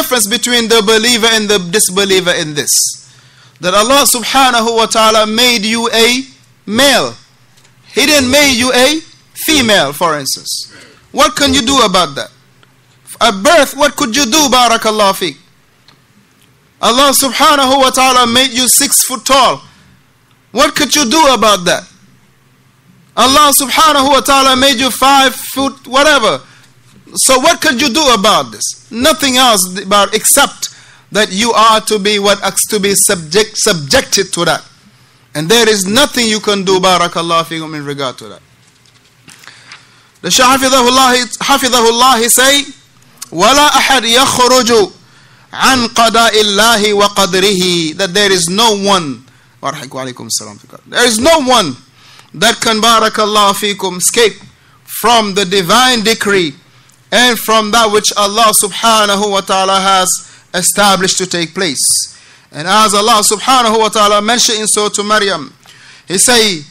difference between the believer and the disbeliever in this. That Allah subhanahu wa ta'ala made you a male. He didn't make you a female, for instance. What can you do about that? At birth, what could you do, barakallah fi? Allah subhanahu wa ta'ala made you six foot tall. What could you do about that? Allah subhanahu wa ta'ala made you five foot whatever. So what could you do about this? Nothing else but except that you are to be what to be subject subjected to that. And there is nothing you can do barakallah fikum in regard to that. The Shaykh Hafidahullah he say, وَلَا أَحَدْ يَخْرُجُ عَنْ illahi اللَّهِ وَقَدْرِهِ That there is no one, there is no one that can barakallah fikum escape from the divine decree and from that which Allah subhanahu wa ta'ala has established to take place. And as Allah subhanahu wa ta'ala mentioned in Surah Maryam, He say,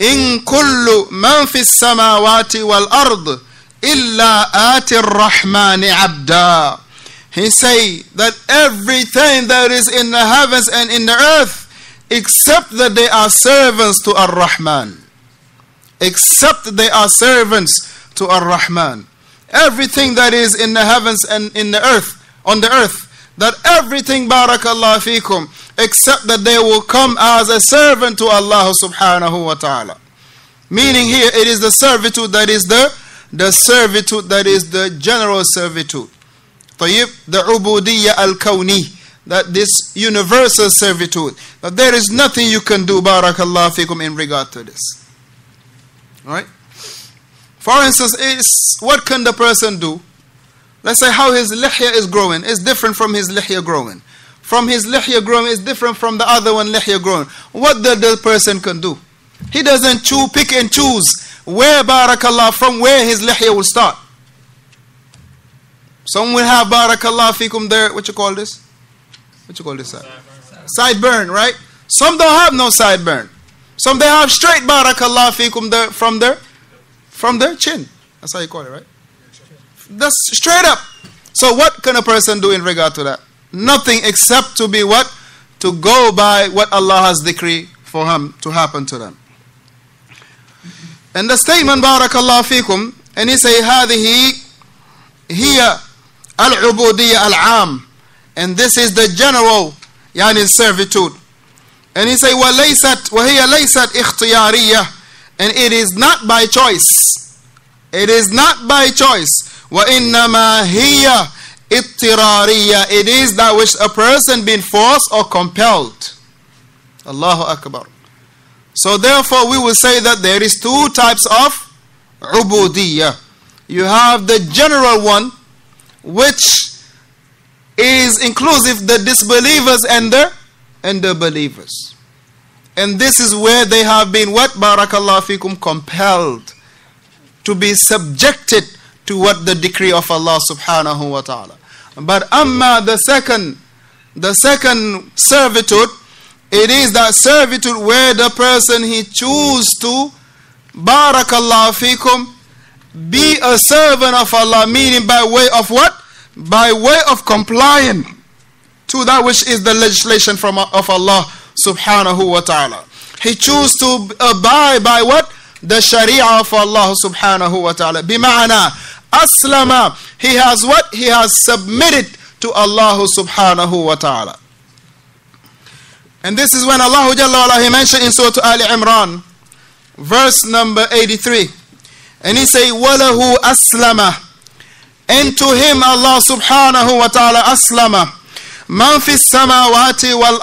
إن كل من في السماوات والأرض إلا آتي الرحمن عبدا He say that everything that is in the heavens and in the earth except that they are servants to Ar-Rahman except they are servants to Ar-Rahman everything that is in the heavens and in the earth, on the earth, that everything barakallah fikum, except that they will come as a servant to Allah subhanahu wa ta'ala. Meaning here it is the servitude that is the the servitude that is the general servitude. Tayyib, the ubudiyya al-kawni, that this universal servitude, that there is nothing you can do, barakallah fikum, in regard to this. Alright? For instance is what can the person do Let's say how his lihya is growing is different from his lihya growing. From his lihya growing is different from the other one lihya growing. What the, the person can do? He doesn't choose, pick and choose where barakallah from where his lihya will start. Some will have barakallah fikum there. What you call this? What you call this? Sideburn, right? Some don't have no sideburn. Some they have straight barakallah fikum there from their from their chin. That's how you call it, right? That's straight up. So what can a person do in regard to that? Nothing except to be what? To go by what Allah has decreed for him to happen to them. And the statement barakallah fikum and he say هذه هي العبودية العام and this is the general يعني servitude and he say وليست وهي ليست اختيارية and it is not by choice it is not by choice وإنما هي اضطرارية it is that which a person being forced or compelled Allahu Akbar so therefore we will say that there is two types of ubudiyah you have the general one which is inclusive the disbelievers and the and the believers and this is where they have been what barakallah fikum compelled to be subjected to what the decree of Allah subhanahu wa ta'ala. But amma the second, the second servitude, it is that servitude where the person he choose to, barakallah fikum, be a servant of Allah, meaning by way of what? By way of complying to that which is the legislation from of Allah subhanahu wa ta'ala. He chose to abide by what? The sharia of Allah subhanahu wa ta'ala. Bima'ana, aslama he has what he has submitted to Allah subhanahu wa ta'ala and this is when Allah Jalla wa he mentioned in Surah Ali Imran verse number 83 and he say walahu aslama and to him Allah subhanahu wa ta'ala aslama fi samawati wal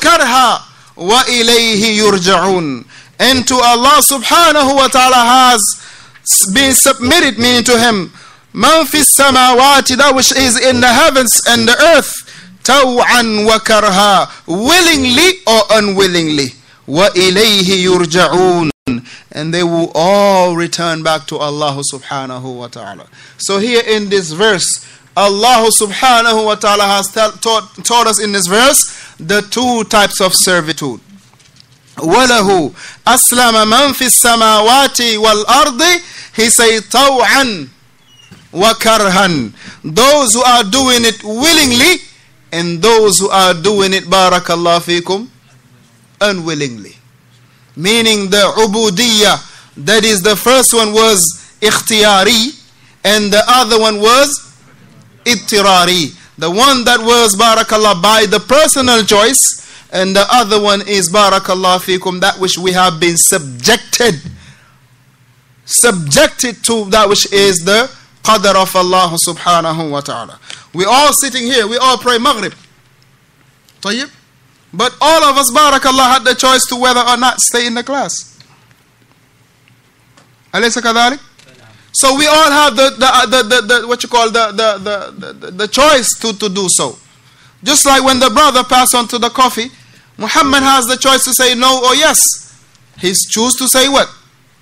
karha wa ilayhi yurja'un and to Allah subhanahu wa ta'ala has being submitted, meaning to him. Man fi samawati, that which is in the heavens and the earth, wa karha, willingly or unwillingly. Ilayhi yurja'un. And they will all return back to Allah subhanahu wa ta'ala. So here in this verse, Allah subhanahu wa ta'ala has taught, taught us in this verse the two types of servitude. وله أسلم من في السماوات والأرض he say طوعا وكرها. Those who are doing it willingly and those who are doing it بارك الله فيكم unwillingly. Meaning the ubudiyya that is the first one was ikhtiyari and the other one was idtirari. the one that was barakallah by the personal choice and the other one is barakallah fikum that which we have been subjected subjected to that which is the qadr of Allah subhanahu wa ta'ala we all sitting here we all pray maghrib طيب but all of us barakallah had the choice to whether or not stay in the class أليس كذلك So we all have the, the, uh, the, the, the what you call the, the, the, the, choice to, to do so. Just like when the brother passed on to the coffee, Muhammad has the choice to say no or yes. He's choose to say what?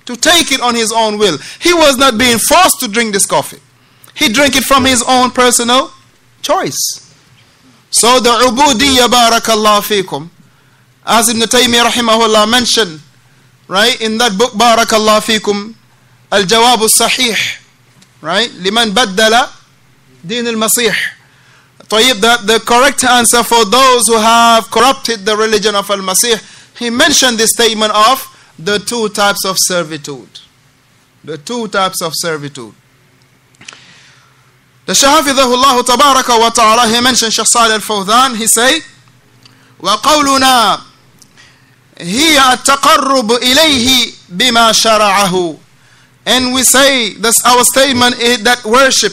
To take it on his own will. He was not being forced to drink this coffee. He drank it from his own personal choice. So the ubudiyya barakallah fikum. As Ibn Taymiyyah rahimahullah mentioned, right, in that book barakallah fikum, الجواب الصحيح right لمن بدل دين المسيح طيب the, the correct answer for those who have corrupted the religion of al-Masih he mentioned the statement of the two types of servitude the two types of servitude the حفظه الله تبارك وتعالى he mentioned Shaykh Salih al-Fawdhan he say وقولنا هي التقرب إليه بما شرعه and we say that our statement is that worship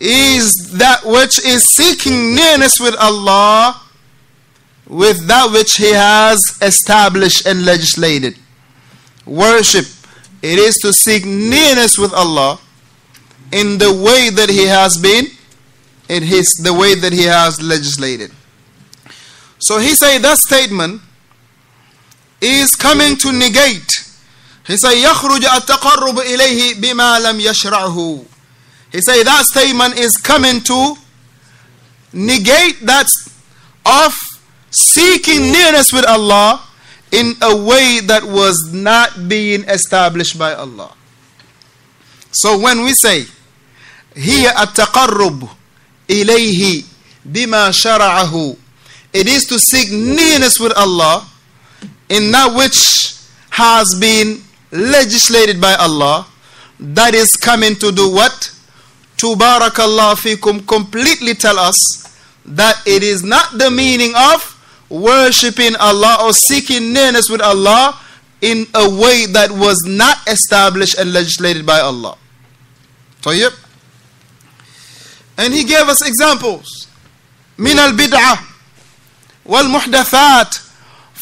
is that which is seeking nearness with Allah with that which He has established and legislated. Worship, it is to seek nearness with Allah in the way that He has been, in His the way that He has legislated. So He said that statement is coming to negate he say يخرج التقرب إليه بما لم يشرعه. He say that statement is coming to negate that of seeking nearness with Allah in a way that was not being established by Allah. So when we say هي التقرب إليه بما شرعه it is to seek nearness with Allah in that which has been legislated by Allah that is coming to do what? To barakallah fikum completely tell us that it is not the meaning of worshipping Allah or seeking nearness with Allah in a way that was not established and legislated by Allah. طيب and he gave us examples من البدعة والمحدثات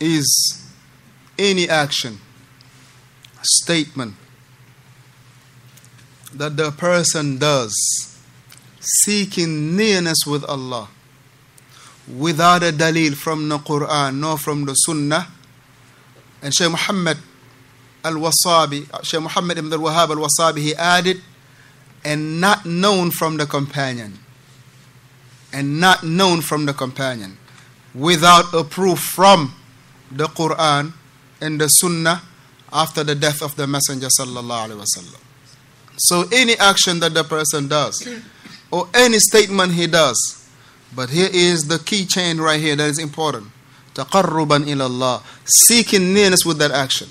is any action statement that the person does seeking nearness with Allah without a dalil from the Quran nor from the Sunnah. And Shaykh Muhammad al-Wasabi Shaykh Muhammad ibn al-Wahhab al-Wasabi he added and not known from the companion. And not known from the companion. Without a proof from the Quran and the Sunnah after the death of the Messenger sallallahu alaihi wasallam. So any action that the person does, or any statement he does, but here is the key chain right here that is important. تقربا إلى الله, seeking nearness with that action.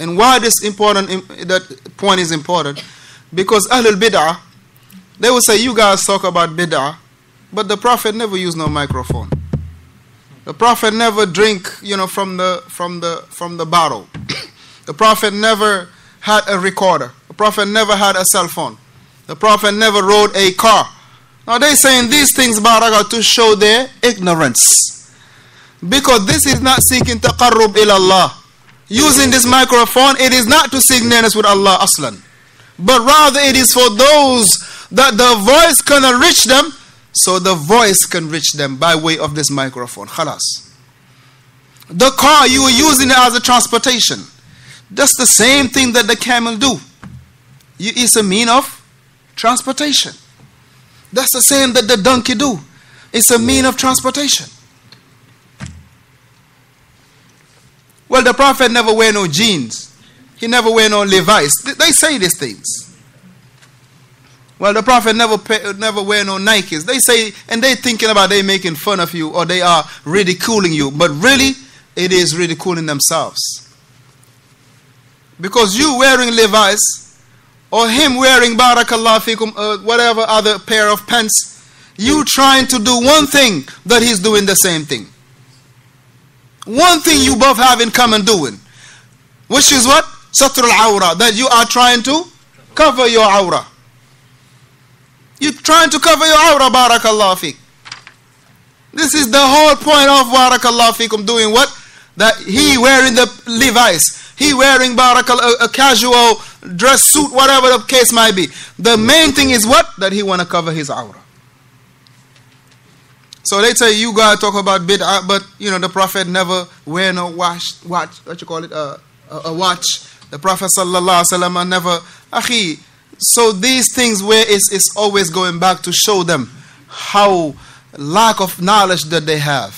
And why this important that point is important? Because Ahlul Bid'ah, they will say, you guys talk about Bid'ah, but the Prophet never used no microphone. the Prophet never drink, you know, from the from the from the bottle. the Prophet never had a recorder. The Prophet never had a cell phone. The Prophet never rode a car. Now they saying these things, baraka, to show their ignorance. Because this is not seeking taqarrub ila Allah. Using this microphone, it is not to seek nearness with Allah aslan. But rather it is for those that the voice cannot reach them, so the voice can reach them by way of this microphone. Khalas. The car you are using as a transportation. That's the same thing that the camel do. It's a mean of transportation. That's the same that the donkey do. It's a mean of transportation. Well, the prophet never wear no jeans. He never wear no Levi's. They say these things. Well, the prophet never pay, never wear no Nikes. They say, and they thinking about they making fun of you or they are ridiculing you. But really, it is ridiculing themselves. Because you wearing Levi's or him wearing Barakallah fikum, uh, whatever other pair of pants, you trying to do one thing that he's doing the same thing. One thing you both have in common doing, which is what? Satr al-awra, that you are trying to cover your aura. You're trying to cover your aura, barakallah fiqh. This is the whole point of barakallah fiqh doing what? That he wearing the Levi's, he wearing barakallah, a, a casual dress suit, whatever the case might be. The main thing is what? That he want to cover his aura. So they say you gotta talk about bid'ah, but you know the Prophet never wear no watch, watch, what you call it, uh, a, a watch. The Prophet sallallahu alaihi wasallam never, akhi. So these things where it's, it's always going back to show them how lack of knowledge that they have.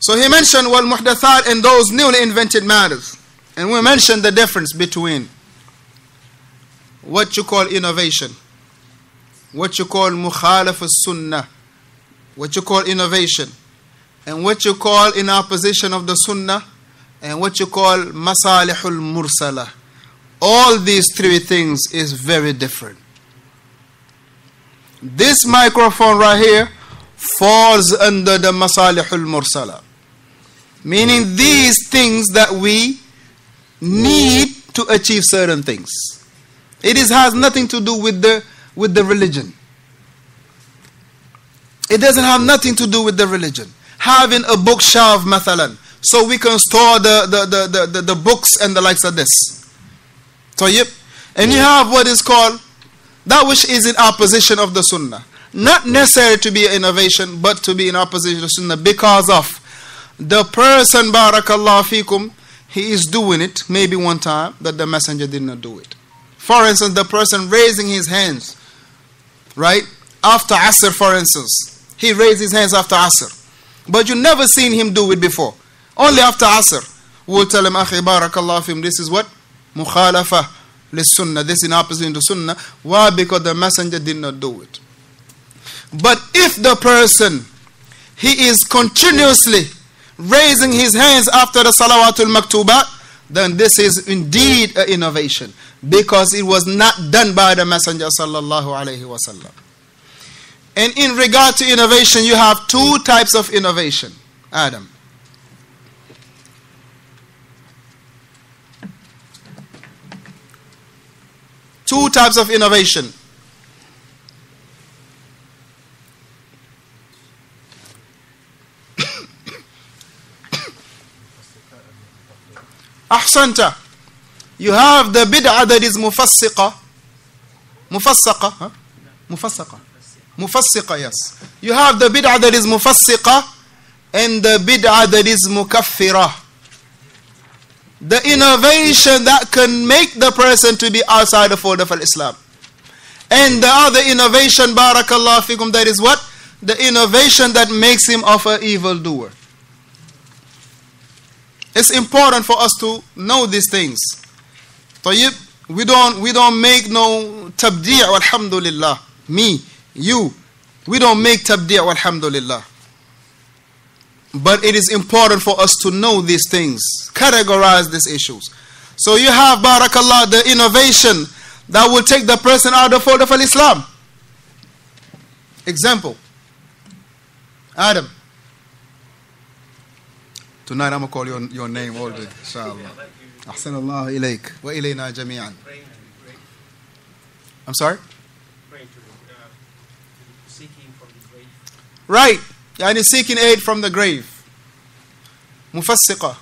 So he mentioned wal muhdathat and those newly invented matters, and we mentioned the difference between what you call innovation, what you call mukhalaf sunnah what you call innovation, and what you call in opposition of the Sunnah, and what you call masalihul mursala. All these three things is very different. This microphone right here falls under the masalihul mursala, meaning these things that we need to achieve certain things. It is, has nothing to do with the with the religion. It doesn't have nothing to do with the religion. Having a bookshelf, mathalan, so we can store the, the, the, the, the, the books and the likes of this. So. And you have what is called that which is in opposition of the sunnah. Not necessary to be innovation, but to be in opposition to sunnah because of the person, barakallah fikum, he is doing it maybe one time that the messenger did not do it. For instance, the person raising his hands, right? After Asr, for instance, he raised his hands after Asr. But you never seen him do it before. Only after Asr. We'll tell him, Akhi barakallah fim, this is what? Mukhalafa sunnah. This is in opposition to sunnah. Why? Because the messenger did not do it. But if the person, he is continuously raising his hands after the salawatul maktubat, then this is indeed an innovation because it was not done by the messenger sallallahu alaihi wasallam. And in regard to innovation, you have two types of innovation. Adam. Two types of innovation. Ahsanta. You have the bid'ah that is mufassiqa. Mufassaqa. Huh? Mufassaqa. Mufassiqa, yes. You have the bid'ah that is mufassiqa and the bid'ah that is mukaffira the innovation that can make the person to be outside the fold of Islam. And the other innovation, barakallah fikum, that is what? The innovation that makes him of an evildoer. It's important for us to know these things. Tayyib, we don't, we don't make no tabdi' alhamdulillah. Me, you, we don't make tabdi' alhamdulillah. But it is important for us to know these things, categorize these issues. So you have, barakallah, the innovation that will take the person out of the fold of Islam. Example Adam. Tonight I'm going to call your, your name all day, inshallah. أحسن الله إليك وإلينا جميعا. I'm sorry? Right. Yani seeking aid from the grave. Mufassiqa.